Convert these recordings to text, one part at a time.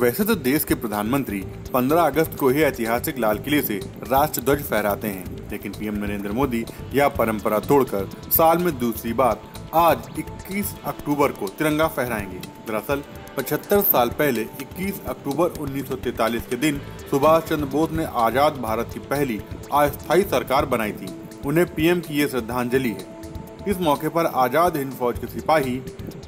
वैसे तो देश के प्रधानमंत्री 15 अगस्त को ही ऐतिहासिक लाल किले से राष्ट्र ध्वज फहराते हैं, लेकिन पीएम नरेंद्र मोदी यह परंपरा तोड़कर साल में दूसरी बार आज 21 अक्टूबर को तिरंगा फहराएँगे। दरअसल 75 साल पहले 21 अक्टूबर 1943 के दिन सुभाष चंद्र बोस ने आज़ाद भारत की पहली अस्थायी सरकार बनाई थी। उन्हें पीएम की ये श्रद्धांजलि है। इस मौके पर आज़ाद हिंद फौज के सिपाही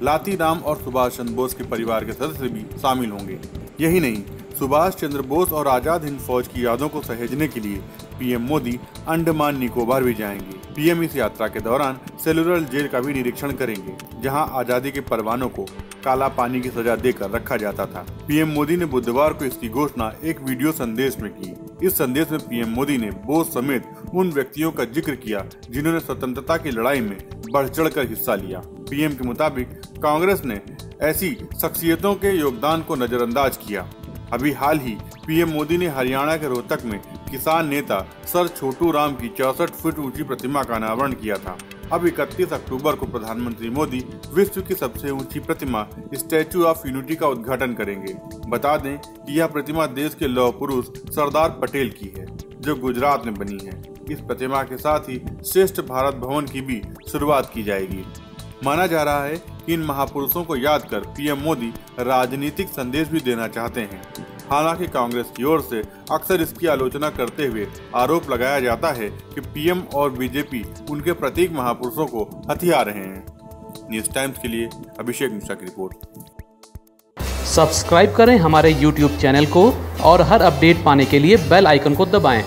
लाती राम और सुभाष चंद्र बोस के परिवार के सदस्य भी शामिल होंगे। यही नहीं, सुभाष चंद्र बोस और आज़ाद हिंद फौज की यादों को सहेजने के लिए पीएम मोदी अंडमान निकोबार भी जाएँगे। पीएम इस यात्रा के दौरान सेलुलर जेल का भी निरीक्षण करेंगे, जहाँ आज़ादी के परवानों को काला पानी की सजा देकर रखा जाता था। पीएम मोदी ने बुधवार को इसकी घोषणा एक वीडियो संदेश में की। इस संदेश में पीएम मोदी ने बोस समेत उन व्यक्तियों का ज़िक्र किया, जिन्होंने स्वतंत्रता की लड़ाई में बढ़ चढ़ कर हिस्सा लिया। पीएम के मुताबिक कांग्रेस ने ऐसी शख्सियतों के योगदान को नजरअंदाज किया। अभी हाल ही पीएम मोदी ने हरियाणा के रोहतक में किसान नेता सर छोटू राम की चौसठ फुट ऊँची प्रतिमा का अनावरण किया था। अब 31 अक्टूबर को प्रधानमंत्री मोदी विश्व की सबसे ऊँची प्रतिमा, स्टैचू ऑफ़ यूनिटी का उद्घाटन करेंगे। बता दें कि यह प्रतिमा देश के लौह पुरुष सरदार पटेल की है, जो गुजरात में बनी है। इस प्रतिमा के साथ ही श्रेष्ठ भारत भवन की भी शुरुआत की जाएगी। माना जा रहा है कि इन महापुरुषों को याद कर पीएम मोदी राजनीतिक संदेश भी देना चाहते हैं। हालाँकि कांग्रेस की ओर से अक्सर इसकी आलोचना करते हुए आरोप लगाया जाता है कि पीएम और बीजेपी उनके प्रतीक महापुरुषों को हथिया रहे हैं। न्यूज़ टाइम्स के लिए अभिषेक मिश्रा की रिपोर्ट। सब्सक्राइब करें हमारे YouTube चैनल को और हर अपडेट पाने के लिए बेल आइकन को दबाएँ।